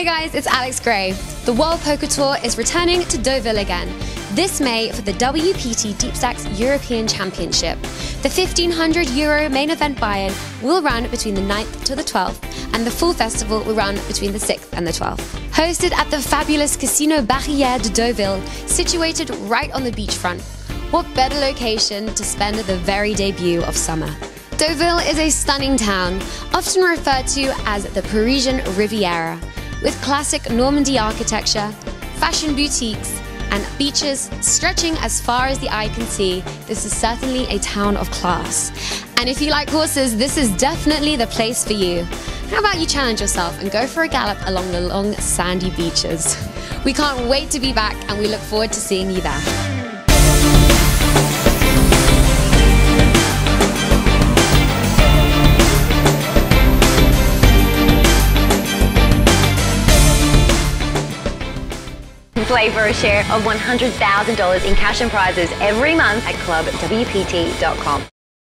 Hi guys, it's Alex Gray. The World Poker Tour is returning to Deauville again this May for the WPT Deep Stacks European Championship. The 1500 euro main event buy-in will run between the 9th to the 12th, and the full festival will run between the 6th and the 12th. Hosted at the fabulous Casino Barrière de Deauville, situated right on the beachfront. What better location to spend the very debut of summer? Deauville is a stunning town, often referred to as the Parisian Riviera with classic Normandy architecture, fashion boutiques, and beaches stretching as far as the eye can see, this is certainly a town of class. And if you like horses, this is definitely the place for you. How about you challenge yourself and go for a gallop along the long sandy beaches? We can't wait to be back and we look forward to seeing you there. Play for a share of $100,000 in cash and prizes every month at clubwpt.com.